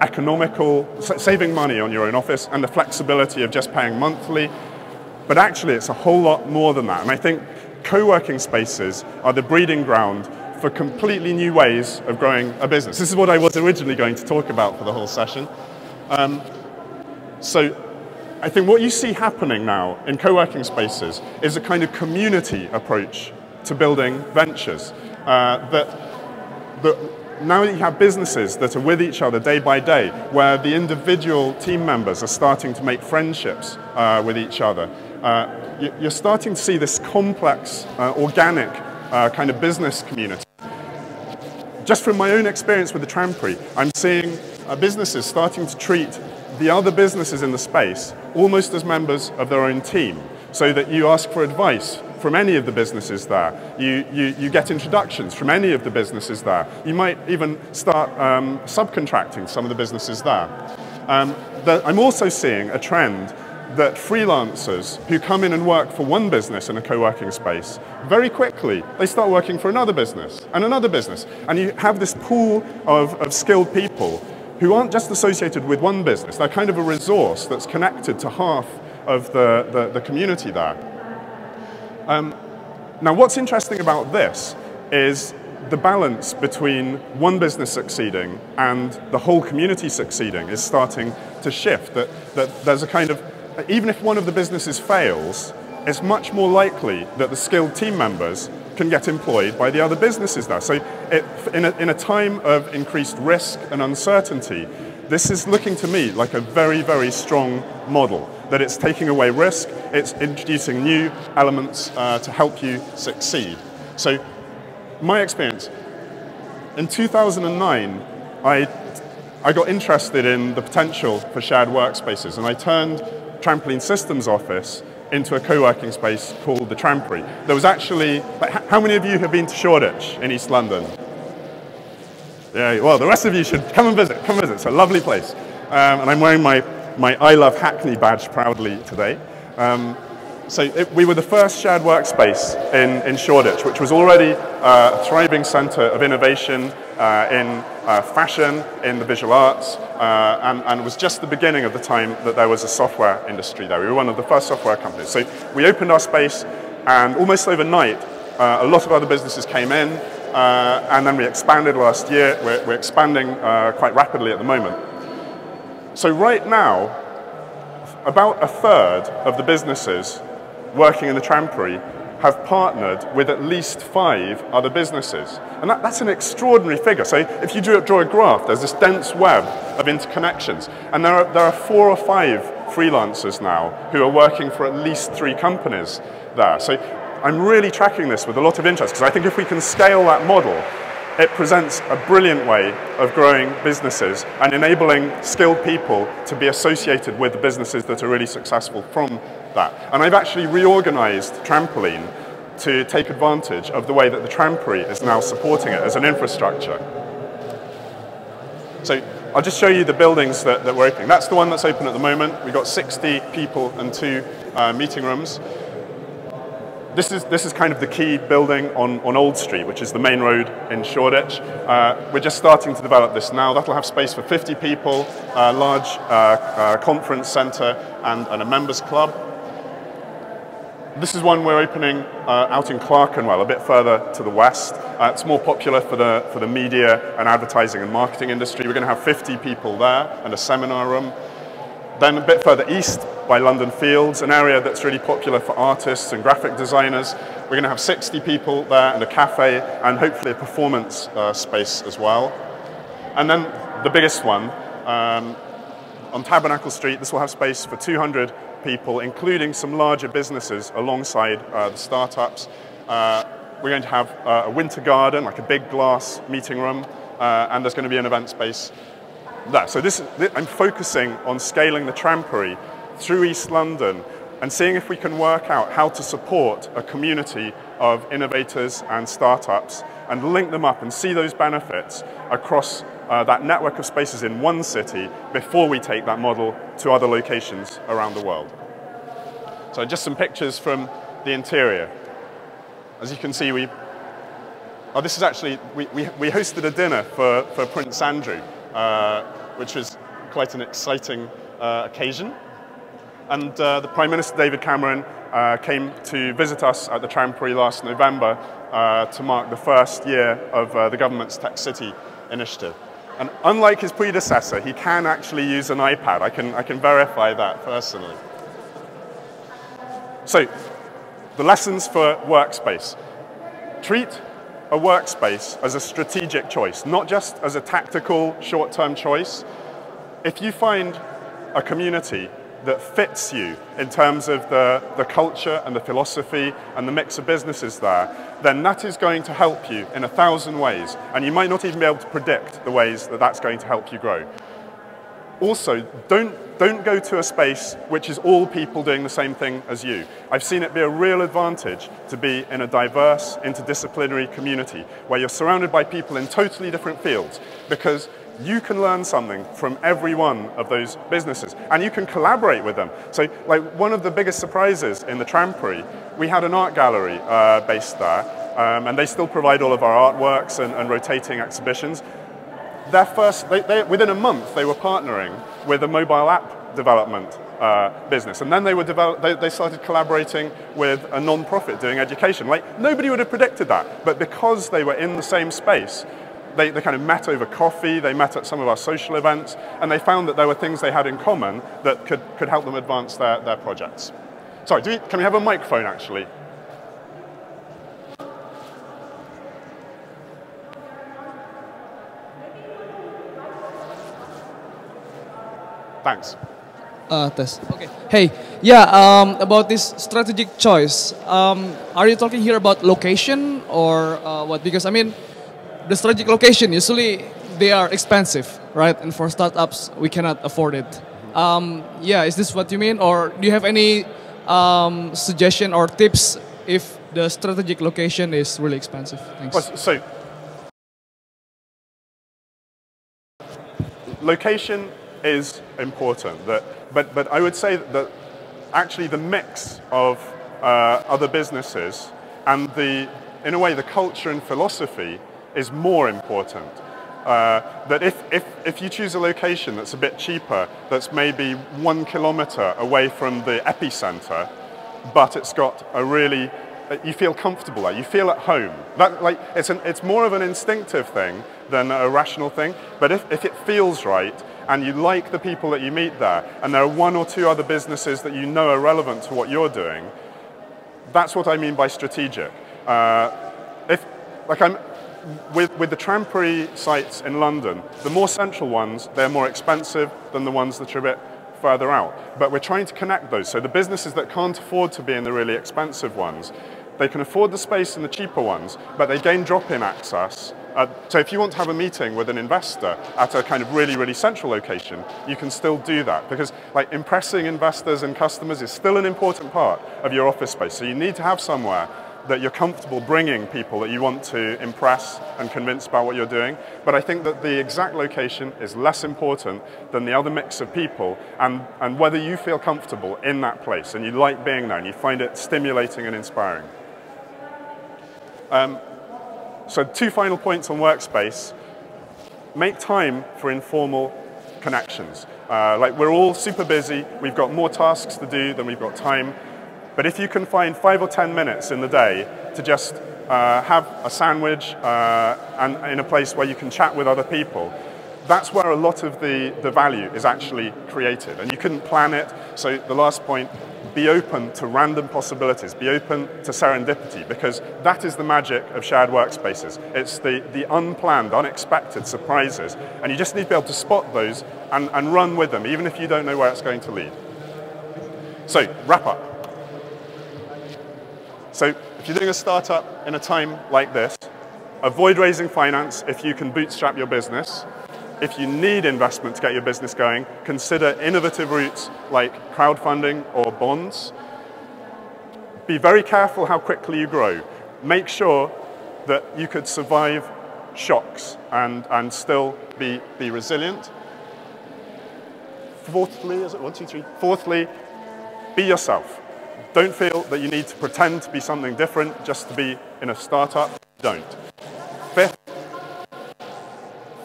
economical, saving money on your own office and the flexibility of just paying monthly. But actually, it's a whole lot more than that. And I think co-working spaces are the breeding ground for completely new ways of growing a business. This is what I was originally going to talk about for the whole session. Um, so I think what you see happening now in co-working spaces is a kind of community approach to building ventures. Uh, that, that now that you have businesses that are with each other day by day, where the individual team members are starting to make friendships uh, with each other, uh, you're starting to see this complex, uh, organic uh, kind of business community just from my own experience with the Trampery, I'm seeing uh, businesses starting to treat the other businesses in the space almost as members of their own team, so that you ask for advice from any of the businesses there. You, you, you get introductions from any of the businesses there. You might even start um, subcontracting some of the businesses there. Um, I'm also seeing a trend that freelancers who come in and work for one business in a co-working space, very quickly they start working for another business and another business. And you have this pool of, of skilled people who aren't just associated with one business, they're kind of a resource that's connected to half of the, the, the community there. Um, now what's interesting about this is the balance between one business succeeding and the whole community succeeding is starting to shift. That, that there's a kind of even if one of the businesses fails, it's much more likely that the skilled team members can get employed by the other businesses there. So it, in, a, in a time of increased risk and uncertainty, this is looking to me like a very, very strong model, that it's taking away risk, it's introducing new elements uh, to help you succeed. So my experience, in 2009, I, I got interested in the potential for shared workspaces, and I turned trampoline systems office into a co-working space called the Trampery. There was actually, how many of you have been to Shoreditch in East London? Yeah, well, the rest of you should come and visit, come visit. It's a lovely place. Um, and I'm wearing my, my I Love Hackney badge proudly today. Um, So it, we were the first shared workspace in, in Shoreditch, which was already uh, a thriving centre of innovation in uh, fashion, in the visual arts, uh, and, and was just the beginning of the time that there was a software industry there. We were one of the first software companies. So we opened our space, and almost overnight, uh, a lot of other businesses came in, uh, and then we expanded last year. We're, we're expanding quite rapidly at the moment. So right now, about a third of the businesses working in the trampery have partnered with at least five other businesses. And that, that's an extraordinary figure. So if you draw, draw a graph, there's this dense web of interconnections. And there are, there are four or five freelancers now who are working for at least three companies there. So I'm really tracking this with a lot of interest because I think if we can scale that model, it presents a brilliant way of growing businesses and enabling skilled people to be associated with the businesses that are really successful from that. And I've actually reorganized Trampoline to take advantage of the way that the Trampery is now supporting it as an infrastructure. So I'll just show you the buildings that, that we're opening. That's the one that's open at the moment. We've got 60 people and two uh, meeting rooms. This is, this is kind of the key building on, on Old Street, which is the main road in Shoreditch. Uh, we're just starting to develop this now. That'll have space for 50 people, a large uh, uh, conference centre and, and a members club. This is one we're opening uh, out in Clerkenwell, a bit further to the west. Uh, it's more popular for the, for the media and advertising and marketing industry. We're going to have 50 people there and a seminar room. Then a bit further east by London Fields, an area that's really popular for artists and graphic designers. We're going to have 60 people there and a cafe and hopefully a performance uh, space as well. And then the biggest one, um, on Tabernacle Street, this will have space for 200 people, including some larger businesses alongside uh, the startups. Uh, we're going to have uh, a winter garden, like a big glass meeting room, uh, and there's going to be an event space there. So this, this, I'm focusing on scaling the trampery through East London and seeing if we can work out how to support a community of innovators and startups and link them up and see those benefits across uh, that network of spaces in one city before we take that model to other locations around the world. So just some pictures from the interior. As you can see, we, oh, this is actually, we, we, we hosted a dinner for, for Prince Andrew, uh, which was quite an exciting uh, occasion. And uh, the Prime Minister David Cameron uh, came to visit us at the Trampery last November uh, to mark the first year of uh, the government's Tech City initiative. And unlike his predecessor, he can actually use an iPad. I can, I can verify that personally. So, the lessons for workspace. Treat a workspace as a strategic choice, not just as a tactical short-term choice. If you find a community that fits you in terms of the, the culture and the philosophy and the mix of businesses there, then that is going to help you in a thousand ways. And you might not even be able to predict the ways that that's going to help you grow. Also, don't, don't go to a space which is all people doing the same thing as you. I've seen it be a real advantage to be in a diverse, interdisciplinary community where you're surrounded by people in totally different fields because you can learn something from every one of those businesses and you can collaborate with them. So like one of the biggest surprises in the Trampery, we had an art gallery uh, based there um, and they still provide all of our artworks and, and rotating exhibitions. Their first, they, they, within a month, they were partnering with a mobile app development uh, business. And then they, were develop, they, they started collaborating with a non-profit doing education. Like, nobody would have predicted that. But because they were in the same space, they, they kind of met over coffee, they met at some of our social events, and they found that there were things they had in common that could, could help them advance their, their projects. Sorry, we, can we have a microphone actually? Thanks. Uh, test. Okay. Hey, yeah. Um, about this strategic choice, um, are you talking here about location or uh, what? Because I mean, the strategic location usually they are expensive, right? And for startups, we cannot afford it. Um, yeah, is this what you mean, or do you have any um, suggestion or tips if the strategic location is really expensive? Thanks. Well, so, location is important, that, but, but I would say that actually the mix of uh, other businesses, and the, in a way, the culture and philosophy is more important. Uh, that if, if, if you choose a location that's a bit cheaper, that's maybe one kilometer away from the epicenter, but it's got a really, you feel comfortable there, you feel at home. That, like, it's, an, it's more of an instinctive thing than a rational thing, but if, if it feels right, and you like the people that you meet there, and there are one or two other businesses that you know are relevant to what you're doing, that's what I mean by strategic. Uh, if, like I'm, with, with the trampery sites in London, the more central ones, they're more expensive than the ones that are a bit further out. But we're trying to connect those. So the businesses that can't afford to be in the really expensive ones, they can afford the space in the cheaper ones, but they gain drop-in access. Uh, so if you want to have a meeting with an investor at a kind of really, really central location, you can still do that because like impressing investors and customers is still an important part of your office space. So you need to have somewhere that you're comfortable bringing people that you want to impress and convince about what you're doing. But I think that the exact location is less important than the other mix of people and, and whether you feel comfortable in that place and you like being there and you find it stimulating and inspiring. Um, so two final points on workspace. Make time for informal connections. Uh, like we're all super busy, we've got more tasks to do than we've got time. But if you can find five or 10 minutes in the day to just uh, have a sandwich uh, and in a place where you can chat with other people, that's where a lot of the, the value is actually created. And you couldn't plan it. So the last point, be open to random possibilities, be open to serendipity, because that is the magic of shared workspaces. It's the, the unplanned, unexpected surprises, and you just need to be able to spot those and, and run with them, even if you don't know where it's going to lead. So, wrap up. So if you're doing a startup in a time like this, avoid raising finance if you can bootstrap your business. If you need investment to get your business going, consider innovative routes like crowdfunding or bonds. Be very careful how quickly you grow. Make sure that you could survive shocks and, and still be, be resilient. Fourthly, is it one, two, three? Fourthly, be yourself. Don't feel that you need to pretend to be something different just to be in a startup. Don't. Fifth,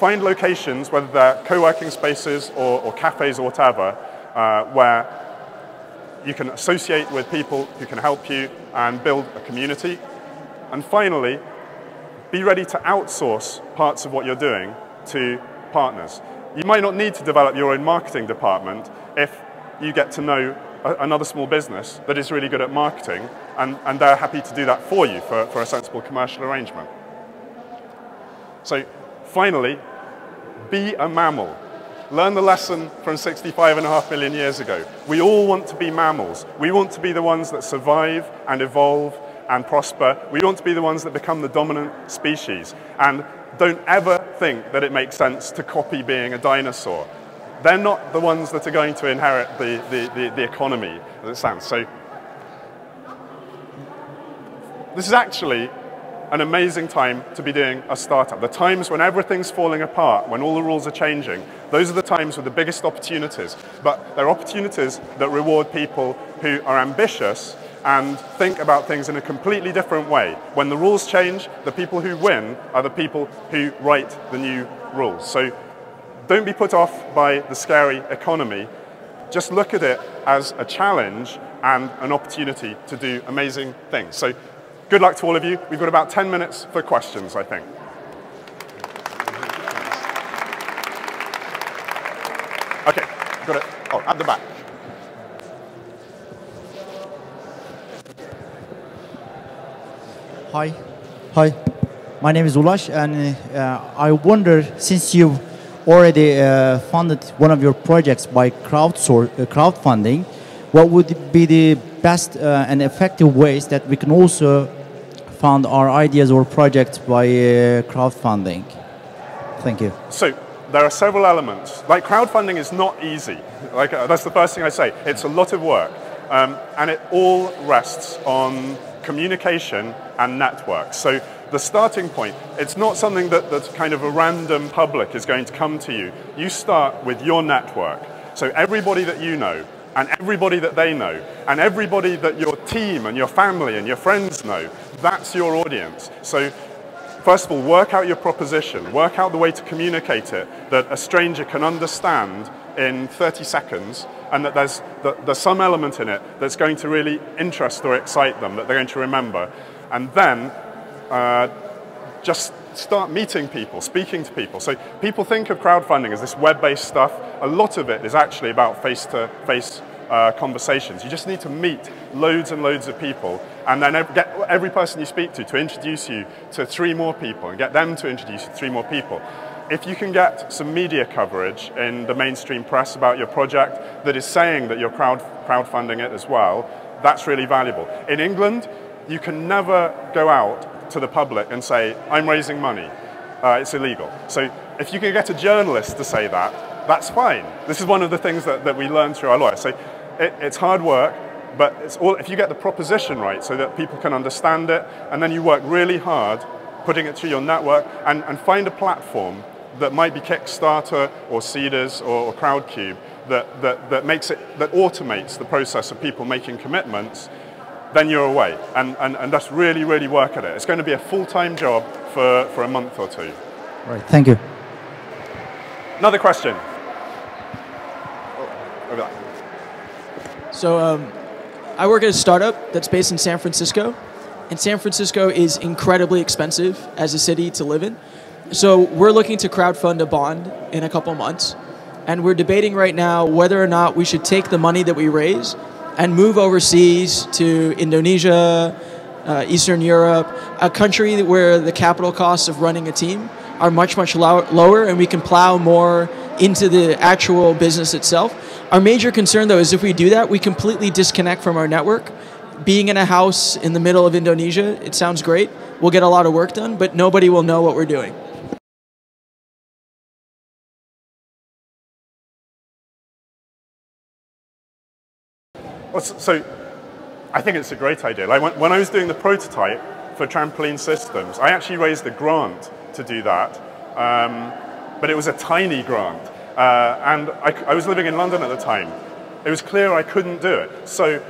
find locations, whether they're co-working spaces or, or, cafes or whatever, uh, where you can associate with people who can help you and build a community. And finally, be ready to outsource parts of what you're doing to partners. You might not need to develop your own marketing department if you get to know another small business that is really good at marketing, and, and they're happy to do that for you for, for a sensible commercial arrangement. So finally, be a mammal. Learn the lesson from 65 and a half million years ago. We all want to be mammals. We want to be the ones that survive and evolve and prosper. We want to be the ones that become the dominant species. And don't ever think that it makes sense to copy being a dinosaur they're not the ones that are going to inherit the, the, the, the economy as it sounds. So this is actually an amazing time to be doing a startup. The times when everything's falling apart, when all the rules are changing, those are the times with the biggest opportunities. But they're opportunities that reward people who are ambitious and think about things in a completely different way. When the rules change, the people who win are the people who write the new rules. So don't be put off by the scary economy. Just look at it as a challenge and an opportunity to do amazing things. So good luck to all of you. We've got about 10 minutes for questions, I think. Okay, got it. Oh, at the back. Hi. Hi. My name is Ulash, and uh, I wonder, since you already uh, funded one of your projects by crowdsource, uh, crowdfunding, what would be the best uh, and effective ways that we can also fund our ideas or projects by uh, crowdfunding? Thank you. So there are several elements. Like crowdfunding is not easy. Like uh, that's the first thing I say. It's a lot of work, um, and it all rests on communication and networks. So the starting point, it's not something that, that kind of a random public is going to come to you. You start with your network. So everybody that you know, and everybody that they know, and everybody that your team and your family and your friends know, that's your audience. So first of all, work out your proposition, work out the way to communicate it that a stranger can understand in 30 seconds and that there's, that there's some element in it that's going to really interest or excite them, that they're going to remember. And then uh, just start meeting people, speaking to people. So people think of crowdfunding as this web-based stuff. A lot of it is actually about face-to-face uh, conversations. You just need to meet loads and loads of people and then get every person you speak to to introduce you to three more people and get them to introduce you to three more people. If you can get some media coverage in the mainstream press about your project that is saying that you're crowd, crowdfunding it as well, that's really valuable. In England, you can never go out to the public and say, I'm raising money. Uh, it's illegal. So if you can get a journalist to say that, that's fine. This is one of the things that, that we learn through our lawyer. So it, it's hard work, but it's all, if you get the proposition right so that people can understand it, and then you work really hard putting it through your network and, and find a platform that might be Kickstarter or Seedrs or, or Crowdcube that, that, that makes it, that automates the process of people making commitments then you're away. And, and, and that's really, really work at it. It's going to be a full-time job for, for a month or two. Right, thank you. Another question. Oh, so um, I work at a startup that's based in San Francisco. And San Francisco is incredibly expensive as a city to live in. So we're looking to crowdfund a bond in a couple months. And we're debating right now whether or not we should take the money that we raise and move overseas to Indonesia, uh, Eastern Europe, a country where the capital costs of running a team are much, much low, lower and we can plow more into the actual business itself. Our major concern, though, is if we do that, we completely disconnect from our network. Being in a house in the middle of Indonesia, it sounds great. We'll get a lot of work done, but nobody will know what we're doing. So I think it's a great idea. Like when, when I was doing the prototype for trampoline systems, I actually raised a grant to do that, um, but it was a tiny grant. Uh, and I, I was living in London at the time. It was clear I couldn't do it. So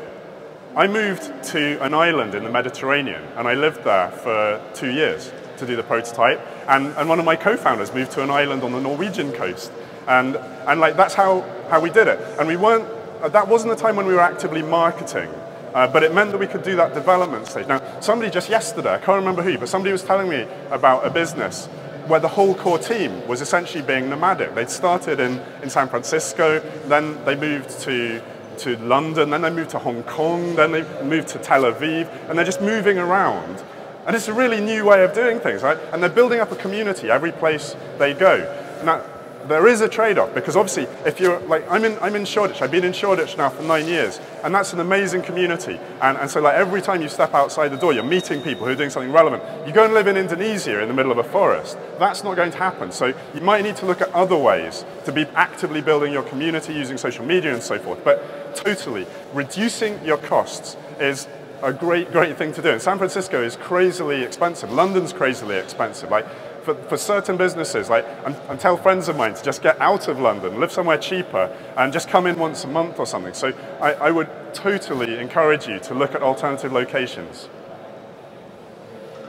I moved to an island in the Mediterranean, and I lived there for two years to do the prototype. And, and one of my co-founders moved to an island on the Norwegian coast. And, and like, that's how, how we did it. And we weren't uh, that wasn't a time when we were actively marketing, uh, but it meant that we could do that development stage. Now, somebody just yesterday, I can't remember who, but somebody was telling me about a business where the whole core team was essentially being nomadic. They'd started in, in San Francisco, then they moved to, to London, then they moved to Hong Kong, then they moved to Tel Aviv, and they're just moving around. And it's a really new way of doing things, right? And they're building up a community every place they go. Now, there is a trade-off because obviously if you're like I'm in I'm in Shoreditch. I've been in Shoreditch now for nine years and that's an amazing community. And, and so like every time you step outside the door you're meeting people who are doing something relevant. You go and live in Indonesia in the middle of a forest. That's not going to happen. So you might need to look at other ways to be actively building your community using social media and so forth. But totally reducing your costs is a great great thing to do. And San Francisco is crazily expensive. London's crazily expensive. Like for, for certain businesses, like, and, and, tell friends of mine to just get out of London, live somewhere cheaper, and just come in once a month or something. So I, I would totally encourage you to look at alternative locations.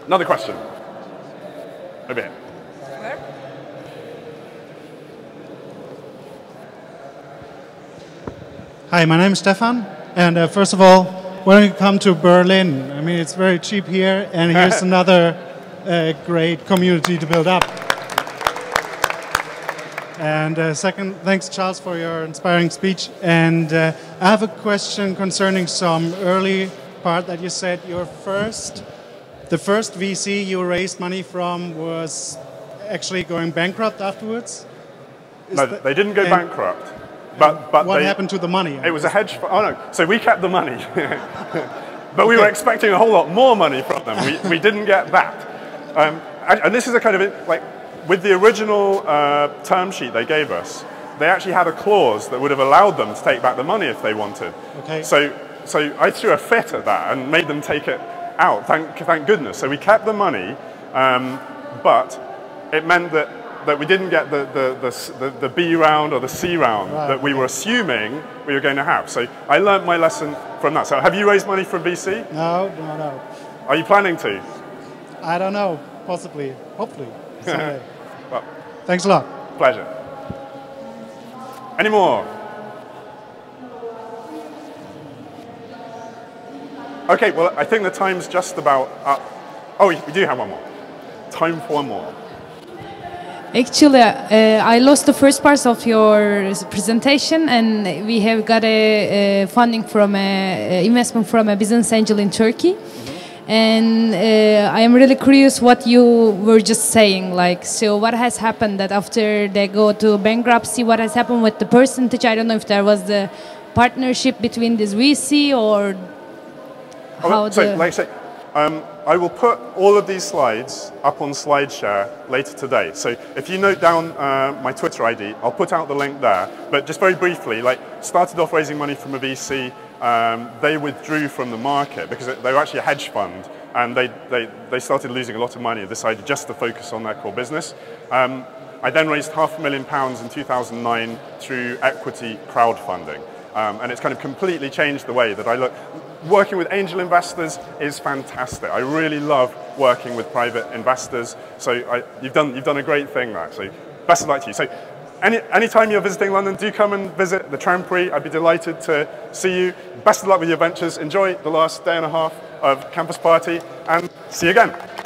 Another question. Over here. Hi, my name is Stefan, and uh, first of all, when you come to Berlin, I mean, it's very cheap here, and here's (laughs) another a great community to build up. And uh, second, thanks, Charles, for your inspiring speech. And uh, I have a question concerning some early part that you said your first, the first VC you raised money from was actually going bankrupt afterwards. Is no, they didn't go bankrupt. But, but what they, happened to the money? It was a hedge fund. Oh no, so we kept the money. (laughs) but we were expecting a whole lot more money from them. We, we didn't get that. Um, and this is a kind of, like, with the original uh, term sheet they gave us, they actually had a clause that would have allowed them to take back the money if they wanted. Okay. So, so I threw a fit at that and made them take it out, thank, thank goodness. So we kept the money, um, but it meant that that we didn't get the, the, the, the, B round or the C round Right, that we were assuming we were going to have. So I learned my lesson from that. So have you raised money from VC? No, no, no. Are you planning to? I don't know. Possibly. Hopefully. (laughs) Well, Thanks a lot. pleasure. Any more? Okay, well, I think the time's just about up. Oh, we we do have one more. Time for one more. Actually, uh, I lost the first part of your presentation, and we have got a, uh funding from a, a investment from a business angel in Turkey. And uh, I am really curious what you were just saying. Like, so what has happened that after they go to bankruptcy, what has happened with the percentage? I don't know if there was the partnership between this VC or Oh, how so, the. like I say, um, I will put all of these slides up on SlideShare later today. So if you note down uh, my Twitter ID, I'll put out the link there. But just very briefly, like started off raising money from a VC. Um, they withdrew from the market because they were actually a hedge fund, and they, they, they started losing a lot of money and decided just to focus on their core business. Um, I then raised half a million pounds in 2009 through equity crowdfunding. Um, and it's kind of completely changed the way that I look. Working with angel investors is fantastic. I really love working with private investors. So I, you've, done, you've done a great thing there. So best of luck to you. So any, anytime you're visiting London, do come and visit the Trampery. I'd be delighted to see you. Best of luck with your ventures. Enjoy the last day and a half of Campus Party and see you again.